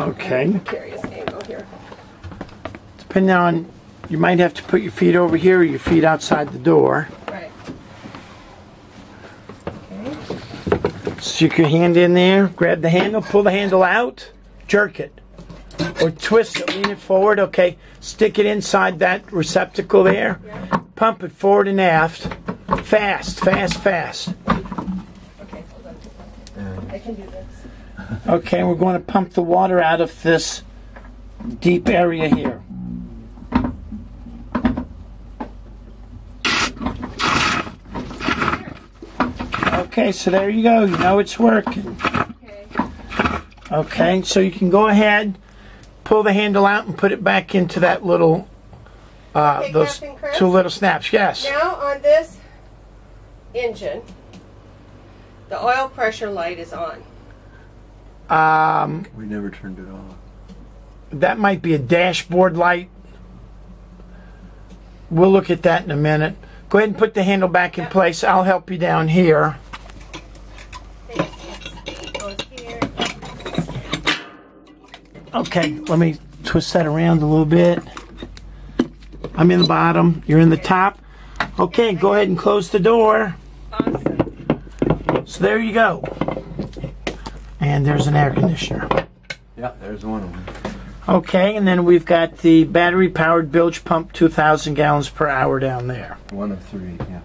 Okay. Precarious angle here. Depending on, you might have to put your feet over here or your feet outside the door. Right. Okay. Stick your hand in there, grab the handle, pull the handle out, jerk it. Or twist it, lean it forward, okay. Stick it inside that receptacle there. Yeah. Pump it forward and aft. Fast, fast, fast. Okay, hold on. I can do this. Okay, we're going to pump the water out of this deep area here. Okay, so there you go. You know it's working. Okay. Okay, so you can go ahead, pull the handle out, and put it back into that little, uh, Okay, those two little snaps. Yes. Now on this engine, the oil pressure light is on. Um, We never turned it off. that might be a dashboard light. We'll look at that in a minute. Go ahead and put the handle back in Yep. place. I'll help you down here. Goes here. Okay, let me twist that around a little bit. I'm in the bottom. You're in the top. Okay, go ahead and close the door. So there you go. And there's an air conditioner. Yeah, there's one of them. Okay, and then we've got the battery powered bilge pump, 2,000 gallons per hour down there. One of three, yes.